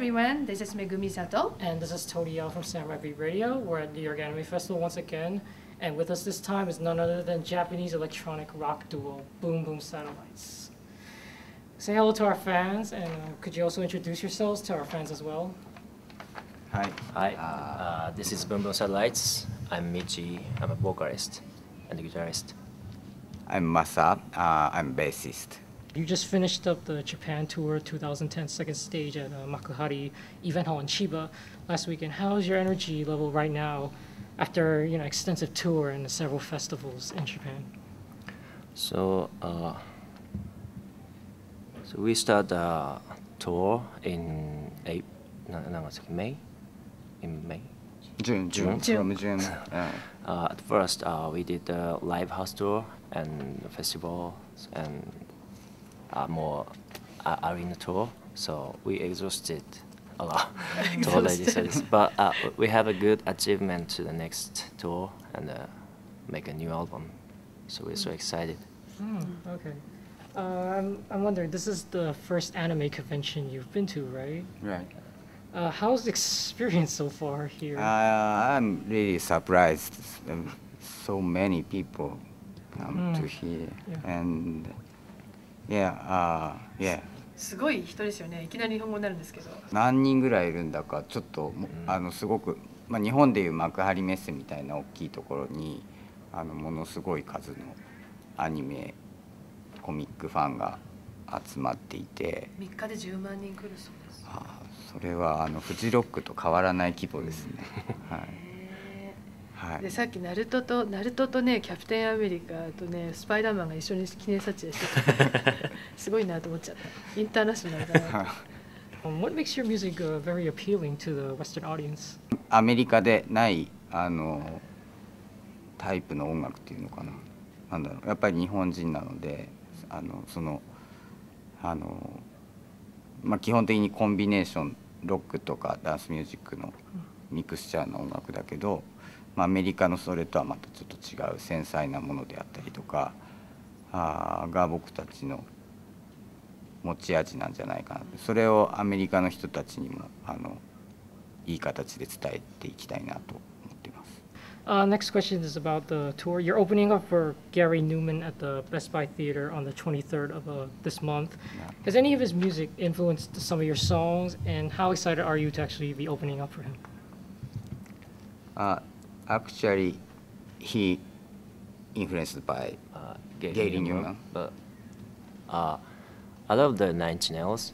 everyone, this is Megumi Sato. And this is Tony Yao from Samurai Beat Radio. We're at New York Anime Festival once again. And with us this time is none other than Japanese electronic rock duo Boom Boom Satellites. Say hello to our fans, and uh, could you also introduce yourselves to our fans as well? Hi. Hi, uh, this is Boom Boom Satellites. I'm Michi. I'm a vocalist and a guitarist. I'm Masa. Uh, I'm bassist. You just finished up the Japan Tour 2010 second stage at uh, Makuhari Event Hall in Chiba last weekend. How's your energy level right now after you know extensive tour and several festivals in Japan? So, uh, so we start the tour in April, May, in May. June. June. June. From June. Uh, Uh, at first, uh, we did the live house tour and festivals and uh, more uh, arena tour. So we exhausted a lot to already say. But uh, we have a good achievement to the next tour and uh, make a new album. So we're so excited. Hmm, okay. Uh, I'm, I'm wondering, this is the first anime convention you've been to, right? right. Uh, how's the experience so far here? Uh, I'm really surprised. Um, so many people come to Mm. here, Yeah. and yeah, uh, yeah. すごい人ですよね。いきなり日本語になるんですけど。何人ぐらいいるんだかちょっともうんあのすごく、まあ、日本でいう幕張メッセみたいな大きいところにあのものすごい数のアニメコミックファンが集まっていて3日で10万人来るそうです。あーそれはあのフジロックと変わらない規模ですね。はいへはい。ーでさっきナルトとナルトとねキャプテンアメリカとねスパイダーマンが一緒に記念撮影してた。すごいなと思っちゃった。インターナショナルだな。Um, what makes your music uh, very appealing to the Western audience? アメリカでないあのタイプの音楽っていうのかな。なんだろう。やっぱり日本人なのであのそのあの、まあ、基本的にコンビネーションロックとかダンスミュージックのミクスチャーな音楽だけど、まあ、アメリカのそれとはまたちょっと違う繊細なものであったりとかあーが僕たちの持ち味なんじゃないかなそれをアメリカの人たちにもあのいい形で伝えていきたいなと思っています。Uh, next question is about the tour. You're opening up for Gary Newman at the Best Buy Theater on the 23rd of uh, this month. Has any of his music influenced some of your songs, and how excited are you to actually be opening up for him? Uh, actually, he influenced by Uh, Gary Newman. But uh, I love the Nine Inch Nails.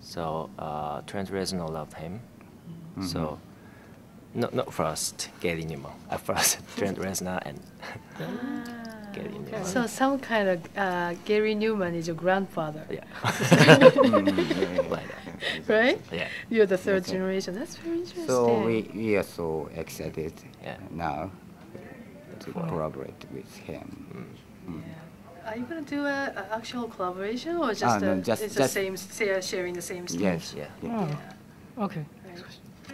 So uh, Trent Reznor loved him. So no, not first Gary Newman. At first Trent Reznor and Gary Newman. So some kind of uh, Gary Newman is your grandfather Yeah. Mm, like right Yeah. You're the third Okay. generation that's very interesting So we, we are so excited Yeah. now to collaborate with him. Are you gonna do a, a actual collaboration or just, Ah, no, a, just- it's the same say, sharing the same stage? Yes. Yeah. yeah. Oh, okay. Right.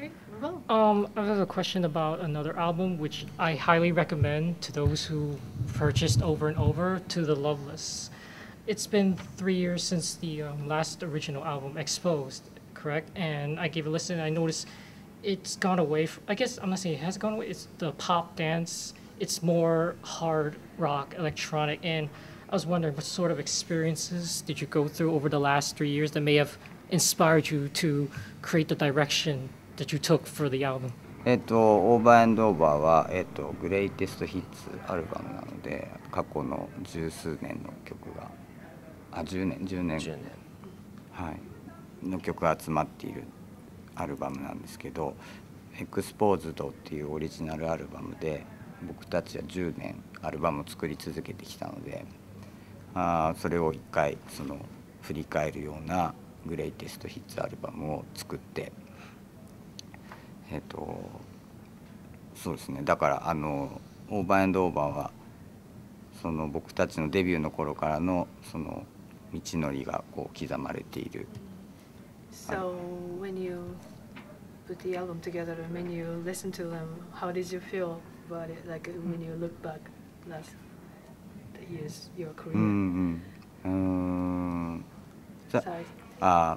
Right, move on. Um, I have a question about another album, which I highly recommend to those who purchased over and over to the Loveless. It's been three years since the um, last original album, Exposed, correct? And I gave a listen, and I noticed it's gone away. From, I guess I'm not saying it has gone away. It's the pop dance. It's more hard rock, electronic, and I was wondering what sort of experiences did you go through over the last three years that may have inspired you to create the direction that you took for the album? えっと、オーバーエンドオーバーは、えっと、グレイテストヒッツアルバムなので過去の十数年の曲があ10年10年。10年。はい、の曲が集まっているアルバムなんですけど「エクスポーズド」っていうオリジナルアルバムで僕たちは10年アルバムを作り続けてきたのであーそれを一回その振り返るようなグレイテストヒッツアルバムを作ってえっ、とそうですねだからあのオーバーエンドオーバーはその僕たちのデビューの頃からのその道のりがこう刻まれている So when you put the album together and when you listen to them, how did you feel about it? Like when you look back last years your う career. んうんうーん The- Sorry. uh,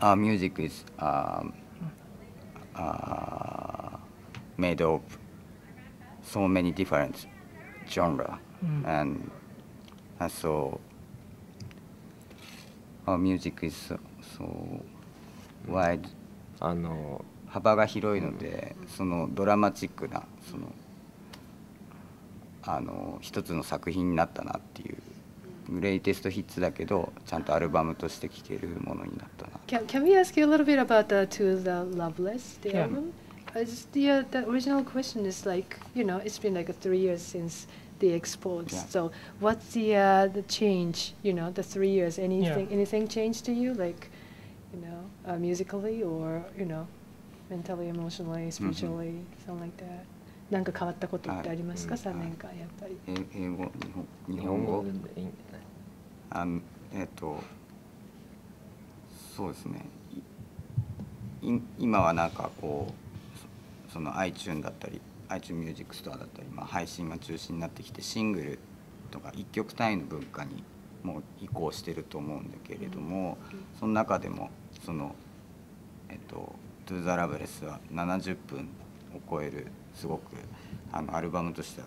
our music is um, uh, made of so many different genre Mm. and, and so our music is so, so wide あの幅が広いので、そのドラマチックなそのあの一つの作品になったなっていうグレイテストヒッツだけどちゃんとアルバムとして聴けるものになったな Can, can we ask you a little bit about the To the Loveless, the Yeah. album? Uh, just the, uh, the original question is like, you know, it's been like three years since the export. Yeah. So what's the uh, the change, you know, the three years? Anything anything changed to you, like, you know, uh, musically or, you know, mentally, emotionally, spiritually, something like that? なんか変わったことってありますか、はい。3年間やっぱり。え英語日本日日本語でいいんじゃないあのえっ、とそうですね。いい今はなんかこうそその iTune だったり iTune ミュージックストアだったり、まあ、配信が中心になってきてシングルとか一曲単位の文化にもう移行してると思うんだけれども、その中でもそのえっ、と「To the Loveless」は70分を超えるすごくあのアルバムとしては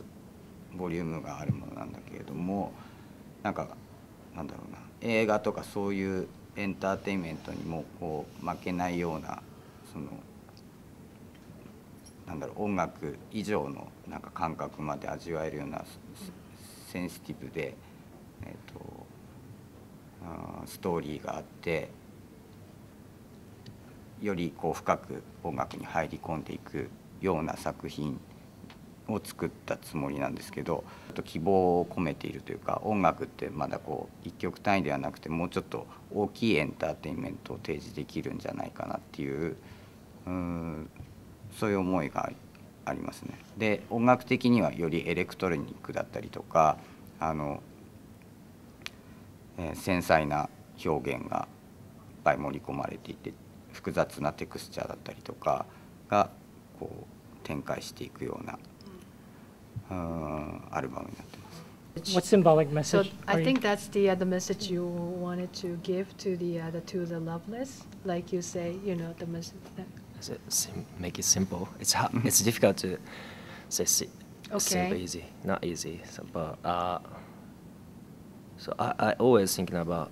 ボリュームがあるものなんだけれどもなんかなんだろうな映画とかそういうエンターテインメントにもこう負けないようなそのなんだろう音楽以上のなんか感覚まで味わえるようなセンシティブで、えー、とあストーリーがあってよりこう深く音楽に入り込んでいくような作品を作ったつもりなんですけどと希望を込めているというか音楽ってまだこう一曲単位ではなくてもうちょっと大きいエンターテインメントを提示できるんじゃないかなっていううんそういう思いがありますね。で音楽的にはよりエレクトロニックだったりとかあの、えー繊細な表現がいっぱい盛り込まれていて複雑なテクスチャーだったりとかがこう展開していくようなうーんアルバムになってます。 What symbolic So message? I are you- think that's the uh, the message you wanted to give to the uh, the to the loveless, like you say, you know, the message. Is it sim- make it simple. It's hard, it's difficult to say si- Okay. simple easy, not easy. So, but uh, so I, I always thinking about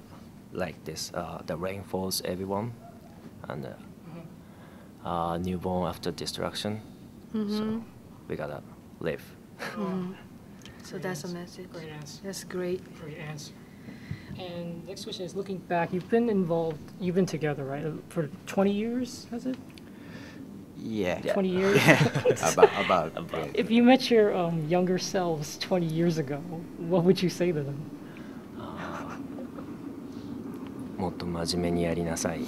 like this. Uh, the rain falls everyone, and uh, uh, newborn after destruction. So Mhm. we gotta live. Mhm. So that's a message. Great answer. That's great. Great answer. And next question is looking back, you've been involved, you've been together, right, uh, for 20 years, has it? Yeah. 20 years? about about, About. If you met your um, younger selves 20 years ago, what would you say to them? もっと真面目にやりなさい。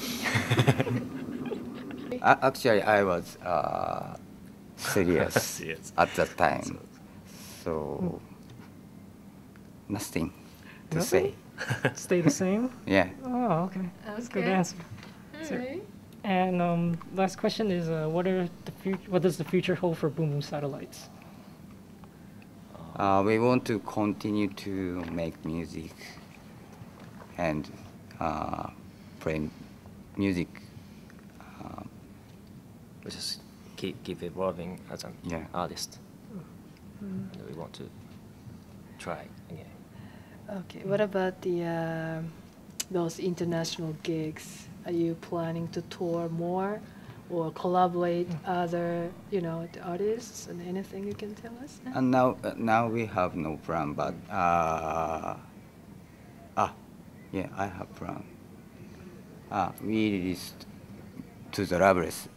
A- Actually, I was uh, serious Serious. at that time, so nothing to say. Stay the same? Yeah. Oh, okay. That's a good answer. So- And um, last question is, uh, what are the future? What does the future hold for Boom Boom Satellites? Uh, we want to continue to make music and uh, play music. We just keep keep evolving as an Yeah. artist. And we want to try again. Okay. What about the uh, those international gigs? Are you planning to tour more, or collaborate other, you know, the artists and anything you can tell us? now? and now, uh, now we have no plan, but uh, ah, yeah, I have plan. Ah, we released to the Loveless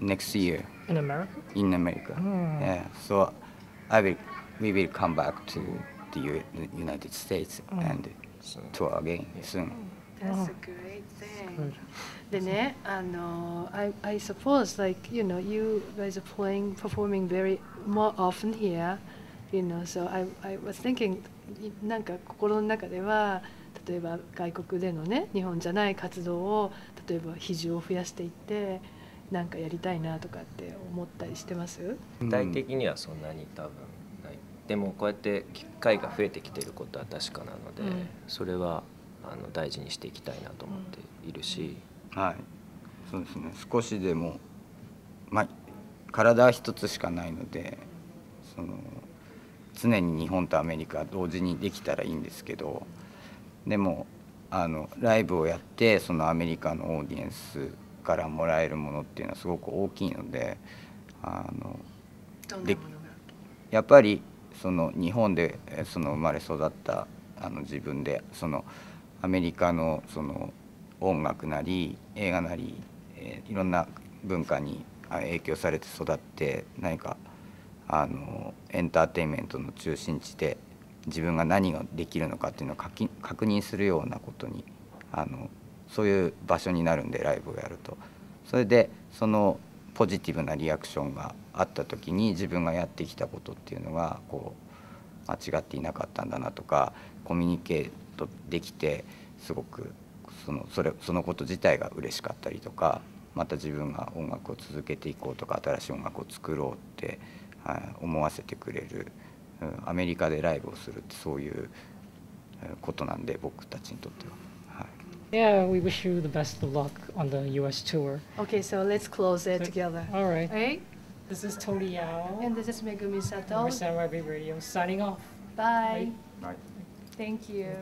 next year In America? in America. Hmm. Yeah, so I will, we will come back to the U- United States Hmm. and So, tour again soon. That's Oh. a great thing. Good. でね、あの、I I suppose like you know you guys are playing performing very more often here, you know. So I I was thinking なんか心の中では例えば外国でのね日本じゃない活動を例えば比重を増やしていってなんかやりたいなとかって思ったりしてます？具体的にはそんなに多分ない。でもこうやって機会が増えてきていることは確かなので、うん。それはあの大事にしていきたいなと思っているし、はい。そうですね。少しでもまあ体は一つしかないのでその常に日本とアメリカ同時にできたらいいんですけどでもあのライブをやってそのアメリカのオーディエンスからもらえるものっていうのはすごく大きいのであのでやっぱりその日本でえその生まれ育ったあの自分でそのアメリカのその音楽なり映画なり、えーいろんな文化にあ影響されて育って何かあのエンターテインメントの中心地で自分が何ができるのかっていうのを確確認するようなことにあのそういう場所になるんでライブをやるとそれでそのポジティブなリアクションがあった時に自分がやってきたことっていうのがこう間違っていなかったんだなとかコミュニケートできてすごくそのそれそのこと自体が嬉しかったりとかまた自分が音楽を続けていこうとか新しい音楽を作ろうって思わせてくれる、アメリカでライブをするってそういうことなんで僕たちにとっては。はい Yeah, we wish you the best of luck on the U.S. tour. Okay, so let's close it together. All right. Okay? This is Tony Yao. And this is Megumi Sato. We're Samurai Bay Radio signing off. Bye. Right. Thank you.